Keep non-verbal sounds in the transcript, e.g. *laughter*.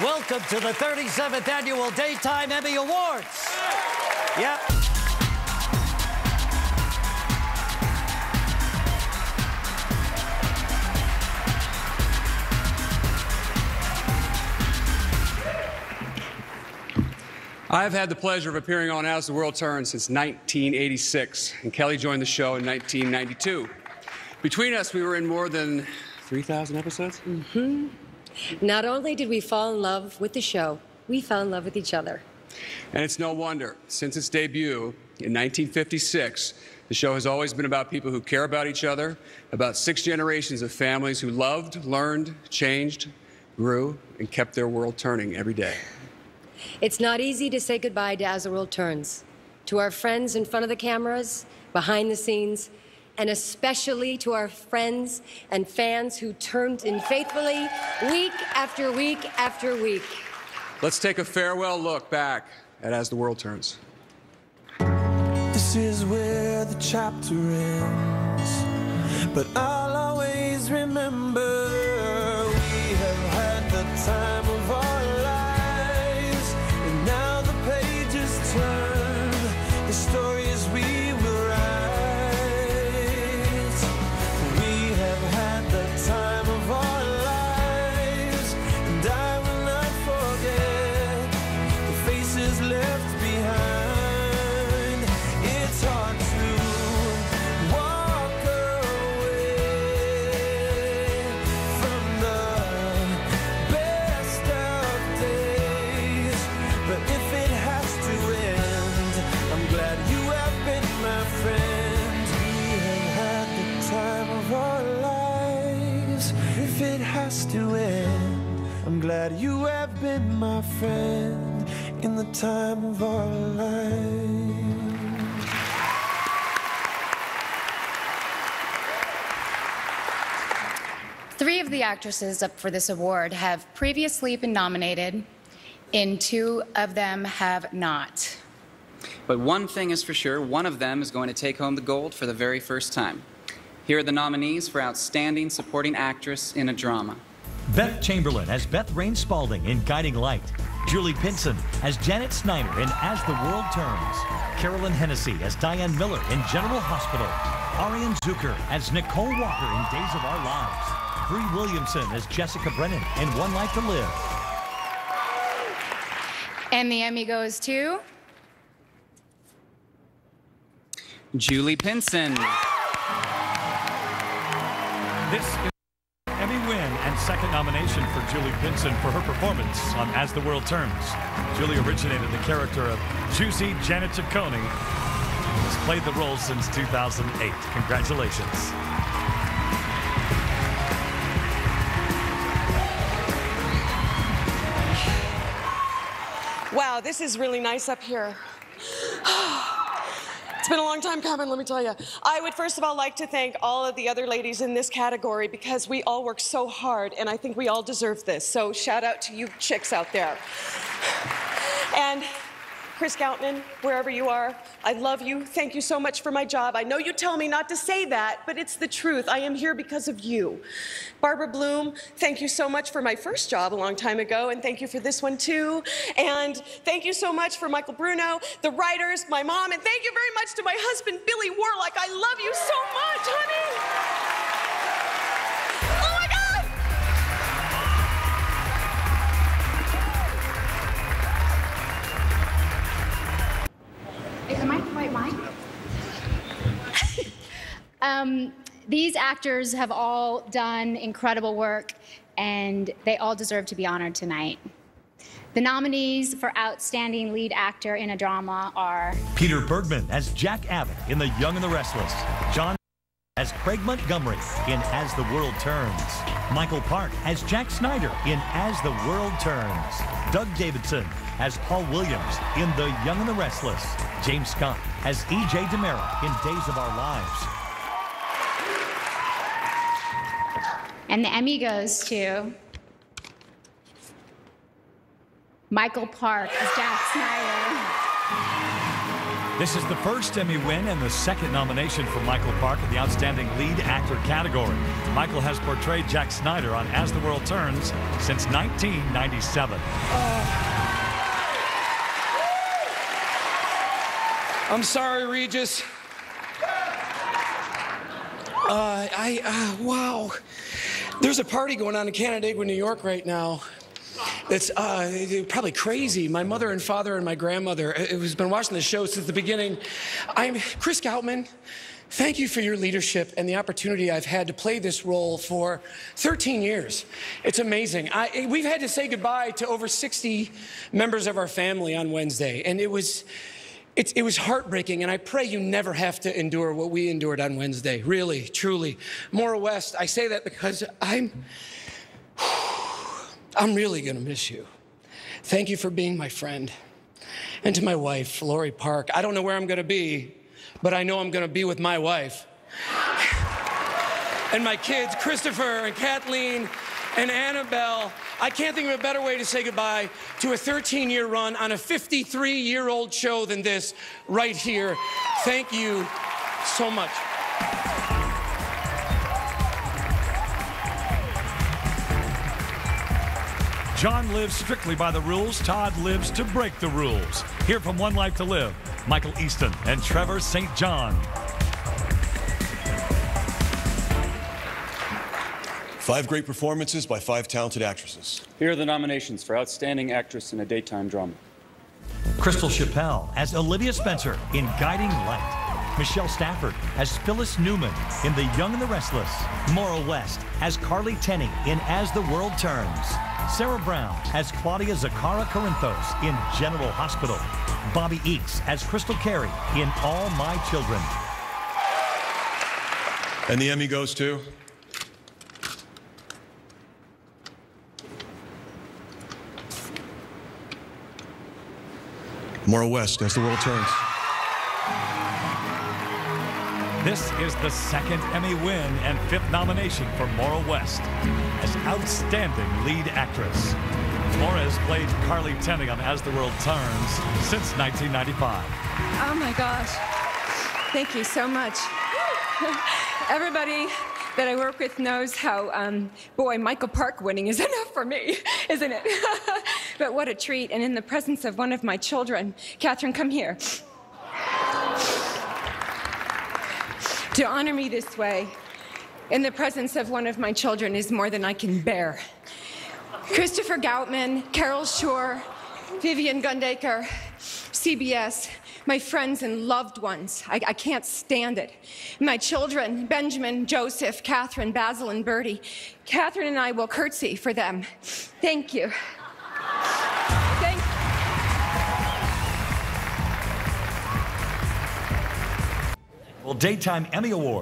Welcome to the 37th Annual Daytime Emmy Awards. Yep. I've had the pleasure of appearing on As the World Turns since 1986, and Kelly joined the show in 1992. Between us, we were in more than 3,000 episodes. Mm-hmm. Not only did we fall in love with the show, we fell in love with each other. And it's no wonder. Since its debut in 1956, the show has always been about people who care about each other, about six generations of families who loved, learned, changed, grew, and kept their world turning every day. It's not easy to say goodbye to As the World Turns. To our friends in front of the cameras, behind the scenes, and especially to our friends and fans who turned in faithfully week after week after week. Let's take a farewell look back at As the World Turns. This is where the chapter ends, but I'll always remember been my friend in the time of our lives. Three of the actresses up for this award have previously been nominated, and two of them have not. But one thing is for sure one of them is going to take home the gold for the very first time. Here are the nominees for Outstanding Supporting Actress in a Drama. Beth Chamberlin as Beth Rain Spaulding in Guiding Light. Julie Pinson as Janet Snyder in As the World Turns. Carolyn Hennessy as Diane Miller in General Hospital. Arianne Zucker as Nicole Walker in Days of Our Lives. Bree Williamson as Jessica Brennan in One Life to Live. And the Emmy goes to Julie Pinson. This is Emmy win and second nomination for Julie Pinson for her performance on As the World Turns. Julie originated the character of Juicy Janet Ciccone. Has played the role since 2008. Congratulations. Wow, this is really nice up here. *sighs* Oh, It's been a long time coming, let me tell you. I would first of all like to thank all of the other ladies in this category because we all work so hard and I think we all deserve this. So shout out to you chicks out there. And Chris Goutman, wherever you are, I love you. Thank you so much for my job. I know you tell me not to say that, but it's the truth. I am here because of you. Barbara Bloom, thank you so much for my first job a long time ago, and thank you for this one too. And thank you so much for Michael Bruno, the writers, my mom, and thank you very much to my husband, Billy Warlock. I love you so much, honey. Am I the right mic? *laughs* um, these actors have all done incredible work, and they all deserve to be honored tonight. The nominees for Outstanding Lead Actor in a Drama are Peter Bergman as Jack Abbott in The Young and the Restless. John as Craig Montgomery in As the World Turns. Michael Park as Jack Snyder in As the World Turns. Doug Davidson as Paul Williams in The Young and the Restless. James Scott as E.J. DiMera in Days of Our Lives. And the Emmy goes to Michael Park as Jack Snyder. This is the first Emmy win and the second nomination for Michael Park in the Outstanding Lead Actor category. Michael has portrayed Jack Snyder on As the World Turns since 1997. I'm sorry, Regis. Uh, I, uh, wow. There's a party going on in Canandaigua, New York right now. It's uh, probably crazy. My mother and father and my grandmother uh, has been watching the show since the beginning. I'm Chris Goutman. Thank you for your leadership and the opportunity I've had to play this role for 13 years. It's amazing. I, we've had to say goodbye to over 60 members of our family on Wednesday, and it was. It, it was heartbreaking, and I pray you never have to endure what we endured on Wednesday. Really, truly. Maura West, I say that because I'm. I'm really going to miss you. Thank you for being my friend. And to my wife, Lori Park. I don't know where I'm going to be, but I know I'm going to be with my wife. *sighs* and my kids, Christopher and Kathleen and Annabelle. I can't think of a better way to say goodbye to a 13 year run on a 53 year old show than this right here. Thank you so much. John lives strictly by the rules. Todd lives to break the rules. Here from One Life to Live, Michael Easton and Trevor St. John. Five great performances by five talented actresses. Here are the nominations for Outstanding Actress in a Daytime Drama. Crystal Chappell as Olivia Spencer in Guiding Light. Michelle Stafford as Phyllis Newman in The Young and the Restless. Maura West as Carly Tenney in As the World Turns. Sarah Brown as Claudia Zacchara Corinthos in General Hospital. Bobbie Eakes as Krystal Carey in All My Children. And the Emmy goes to Maura West as the world turns. This is the second Emmy win and fifth nomination for Maura West as Outstanding Lead Actress. Maura has played Carly Tenney on As the World Turns since 1995. Oh my gosh. Thank you so much. *laughs* Everybody that I work with knows how, um, boy, Michael Park winning is *laughs* enough for me, isn't it? *laughs* but what a treat. And in the presence of one of my children, Catherine, come here. To honor me this way, in the presence of one of my children, is more than I can bear. Christopher Goutman, Carole Shure, Vivian Gundaker, CBS, my friends and loved ones. I, I, can't stand it. My children, Benjamin, Joseph, Catherine, Basil, and Bertie. Catherine and I will curtsy for them. Thank you. Well, Daytime Emmy Award.